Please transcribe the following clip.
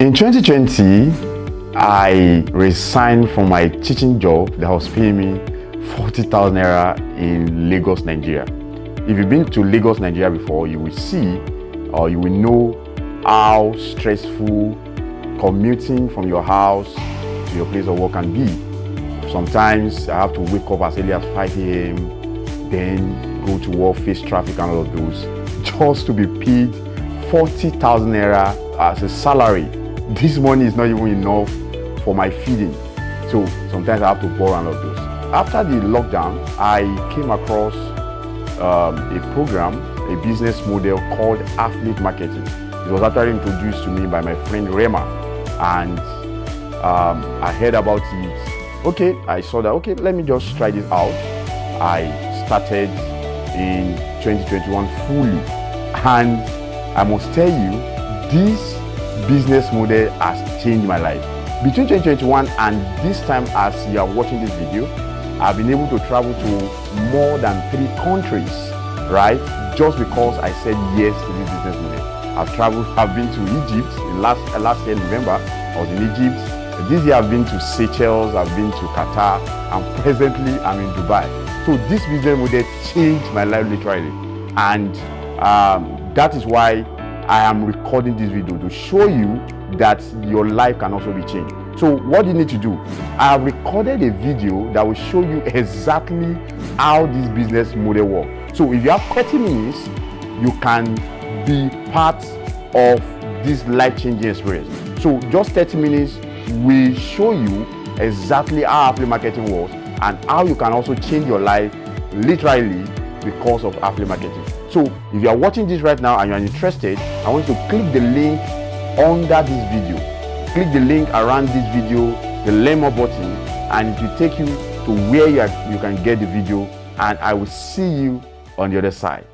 In 2020, I resigned from my teaching job that was paying me 40,000 naira in Lagos, Nigeria. If you've been to Lagos, Nigeria before, you will see or you will know how stressful commuting from your house to your place of work can be. Sometimes I have to wake up as early as 5 a.m., then go to work, face traffic and all of those, just to be paid 40,000 naira as a salary. This money is not even enough for my feeding. So sometimes I have to borrow and all those. After the lockdown, I came across um, a program, a business model called affiliate marketing. It was actually introduced to me by my friend Rema, and um, I heard about it. Okay, I saw that. Okay, let me just try this out. I started in 2021 fully, and I must tell you, this business model has changed my life. Between 2021 and this time, as you are watching this video, I've been able to travel to more than three countries, right? Just because I said yes to this business model. I've traveled, I've been to Egypt in last uh, last year November. I was in Egypt. This year I've been to Seychelles, I've been to Qatar, and presently I'm in Dubai. So this business model changed my life literally, and um, that is why I am recording this video to show you that your life can also be changed. So what you need to do, I have recorded a video that will show you exactly how this business model works. So if you have 30 minutes, you can be part of this life-changing experience. So just 30 minutes will show you exactly how affiliate marketing works and how you can also change your life literally because of affiliate marketing. So if you are watching this right now and you are interested, I want you to click the link under this video. Click the link around this video, the more button, and it will take you to where you, are, you can get the video and I will see you on the other side.